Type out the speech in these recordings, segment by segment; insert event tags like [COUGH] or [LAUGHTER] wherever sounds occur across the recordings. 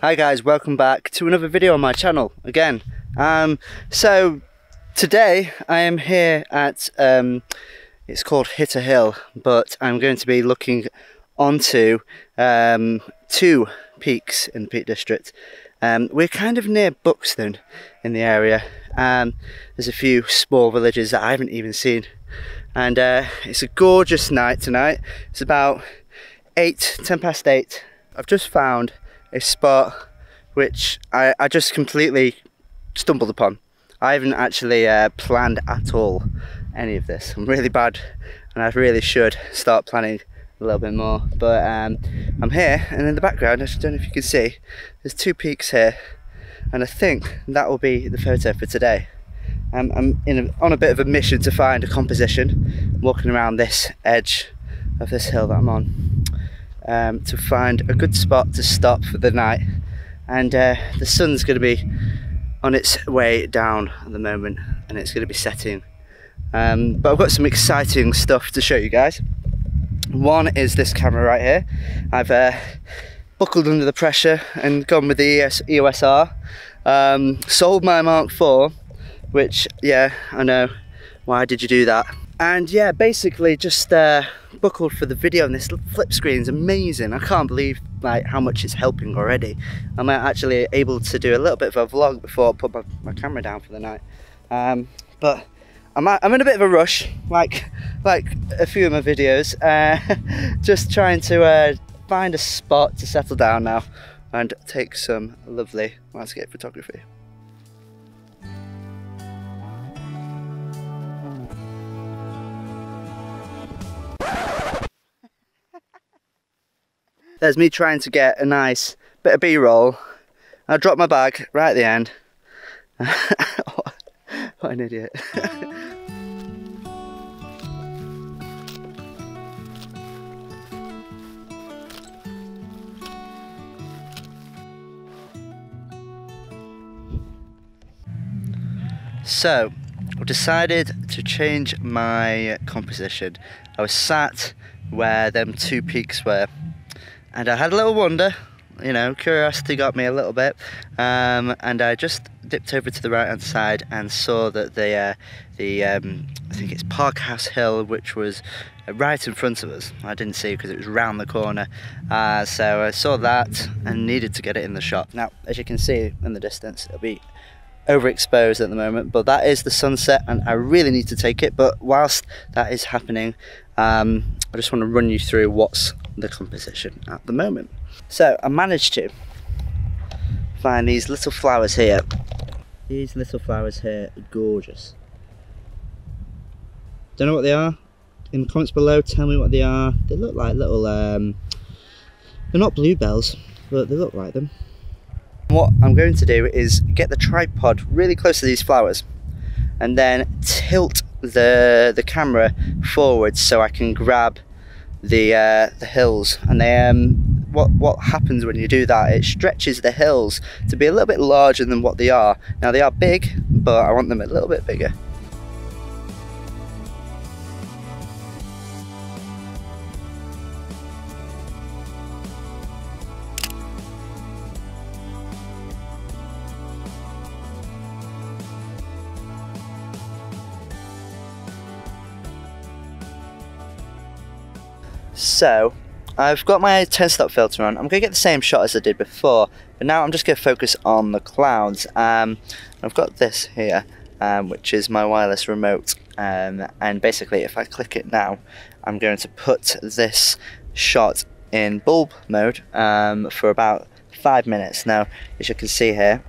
Hi guys, welcome back to another video on my channel again. Um, so today I am here at, um, it's called Hitter Hill, but I'm going to be looking onto um, two peaks in the Peak District. Um, we're kind of near Buxton in the area. Um, there's a few small villages that I haven't even seen. And uh, it's a gorgeous night tonight. It's about 8, 10 past 8. I've just found a spot which I, I just completely stumbled upon. I haven't actually uh, planned at all any of this. I'm really bad and I really should start planning a little bit more. But um, I'm here and in the background, I don't know if you can see, there's two peaks here and I think that will be the photo for today. Um, I'm a, on a bit of a mission to find a composition, I'm walking around this edge of this hill that I'm on um, to find a good spot to stop for the night. And uh, the sun's going to be on its way down at the moment and it's going to be setting. Um, but I've got some exciting stuff to show you guys. One is this camera right here. I've uh, buckled under the pressure and gone with the EOS, EOS R. Um, sold my Mark IV which yeah I know. Why did you do that and yeah basically just uh, buckled for the video and this flip screen is amazing. I can't believe like how much it's helping already. I'm actually able to do a little bit of a vlog before I put my, my camera down for the night. Um, but I'm, I'm in a bit of a rush like like a few of my videos uh, [LAUGHS] just trying to uh, find a spot to settle down now and take some lovely landscape photography There's me trying to get a nice bit of b-roll. I dropped my bag right at the end. [LAUGHS] what an idiot. [LAUGHS] so, I've decided to change my composition. I was sat where them two peaks were and I had a little wonder you know curiosity got me a little bit um, and I just dipped over to the right hand side and saw that the uh, the um, I think it's Parkhouse Hill which was right in front of us. I didn't see because it was round the corner. Uh, so I saw that and needed to get it in the shot. Now as you can see in the distance it'll be overexposed at the moment but that is the sunset and I really need to take it. But whilst that is happening um, I just want to run you through what's the composition at the moment. So I managed to find these little flowers here. These little flowers here are gorgeous. Don't know what they are. In the comments below, tell me what they are. They look like little, um, they're not bluebells, but they look like them. What I'm going to do is get the tripod really close to these flowers and then tilt the the camera forward so I can grab the uh, the hills. And they um what what happens when you do that it stretches the hills to be a little bit larger than what they are. Now they are big but I want them a little bit bigger So, I've got my 10 stop filter on. I'm going to get the same shot as I did before, but now I'm just going to focus on the clouds. Um, I've got this here, um, which is my wireless remote, um, and basically if I click it now, I'm going to put this shot in bulb mode um, for about five minutes. Now, as you can see here,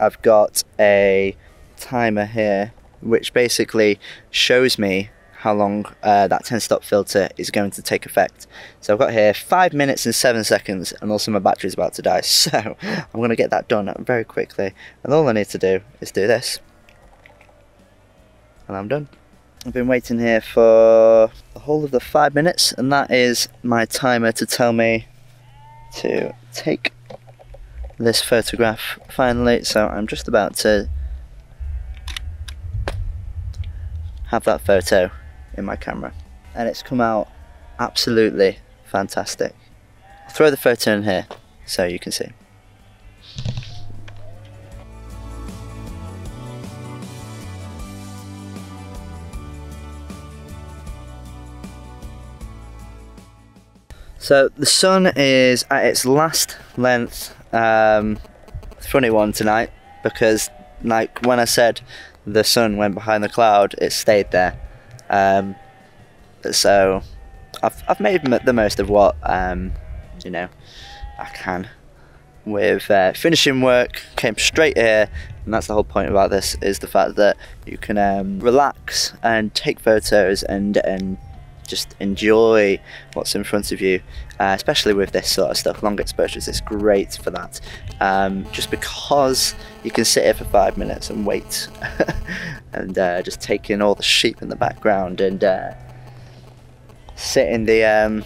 I've got a timer here, which basically shows me how long uh, that 10 stop filter is going to take effect. So I've got here 5 minutes and 7 seconds and also my battery is about to die [LAUGHS] so I'm going to get that done very quickly and all I need to do is do this and I'm done. I've been waiting here for the whole of the 5 minutes and that is my timer to tell me to take this photograph finally so I'm just about to have that photo in my camera. And it's come out absolutely fantastic. I'll throw the photo in here so you can see. So the sun is at its last length. Um, funny one tonight because, like when I said, the sun went behind the cloud, it stayed there. Um, so I've I've made the most of what um, you know I can with uh, finishing work. Came straight here, and that's the whole point about this is the fact that you can um, relax and take photos and and just enjoy what's in front of you, uh, especially with this sort of stuff. Long exposures is great for that, um, just because you can sit here for five minutes and wait, [LAUGHS] and uh, just take in all the sheep in the background and uh, sit in the. Um,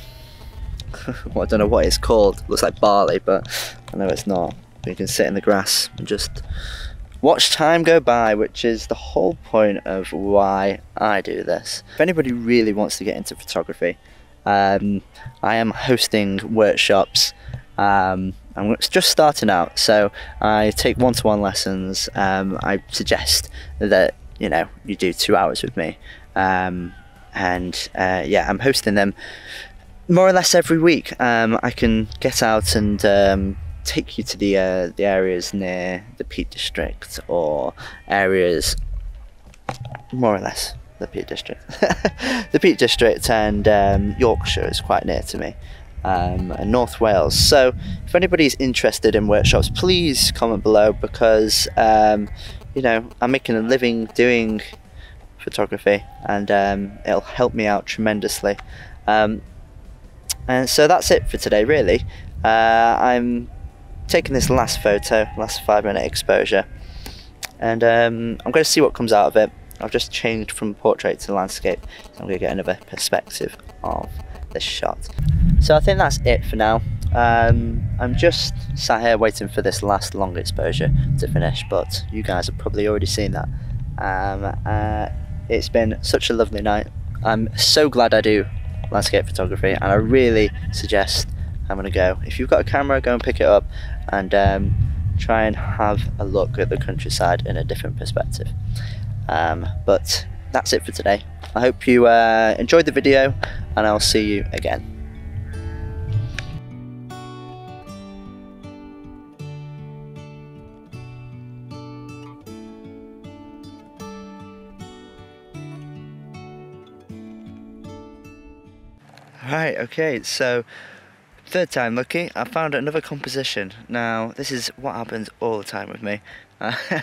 [LAUGHS] well, I don't know what it's called. It looks like barley, but I know it's not. You can sit in the grass and just watch time go by, which is the whole point of why I do this. If anybody really wants to get into photography, um, I am hosting workshops. Um, I'm just starting out, so I take one-to-one lessons. Um, I suggest that you know you do two hours with me, um, and uh, yeah, I'm hosting them more or less every week. Um, I can get out and um, take you to the uh, the areas near the Peak District or areas more or less the Peak District. [LAUGHS] the Peak District and um, Yorkshire is quite near to me. Um, and North Wales. So, if anybody's interested in workshops, please comment below because um, you know I'm making a living doing photography, and um, it'll help me out tremendously. Um, and so that's it for today, really. Uh, I'm taking this last photo, last five minute exposure, and um, I'm going to see what comes out of it. I've just changed from portrait to landscape, so I'm going to get another perspective of this shot. So I think that's it for now. Um, I'm just sat here waiting for this last long exposure to finish, but you guys have probably already seen that. Um, uh, it's been such a lovely night. I'm so glad I do landscape photography and I really suggest I'm gonna go. If you've got a camera, go and pick it up and um, try and have a look at the countryside in a different perspective. Um, but that's it for today. I hope you uh, enjoyed the video and I'll see you again. Right, okay, so third time lucky, I found another composition. Now, this is what happens all the time with me. Uh, [LAUGHS]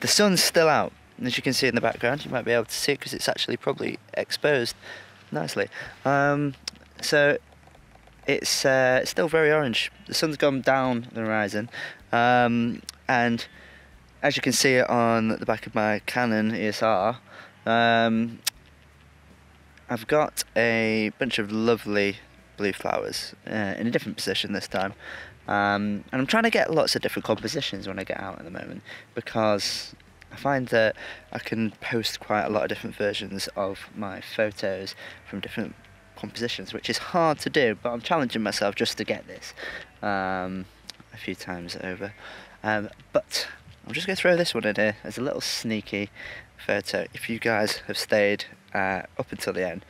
the sun's still out, as you can see in the background, you might be able to see it because it's actually probably exposed nicely. Um, so, it's uh, still very orange. The sun's gone down the horizon, um, and as you can see it on the back of my Canon EOS R, um, I've got a bunch of lovely blue flowers uh, in a different position this time. Um, and I'm trying to get lots of different compositions when I get out at the moment because I find that I can post quite a lot of different versions of my photos from different compositions, which is hard to do, but I'm challenging myself just to get this um, a few times over. Um, but I'm just going to throw this one in here as a little sneaky photo if you guys have stayed uh, up until the end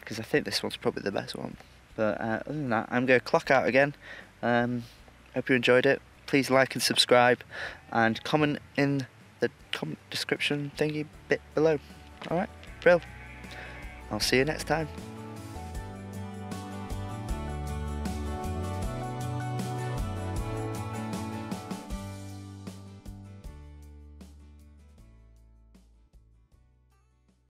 because uh, I think this one's probably the best one. But uh, other than that, I'm going to clock out again. Um, hope you enjoyed it. Please like and subscribe and comment in the comment description thingy bit below. Alright, Brill. I'll see you next time.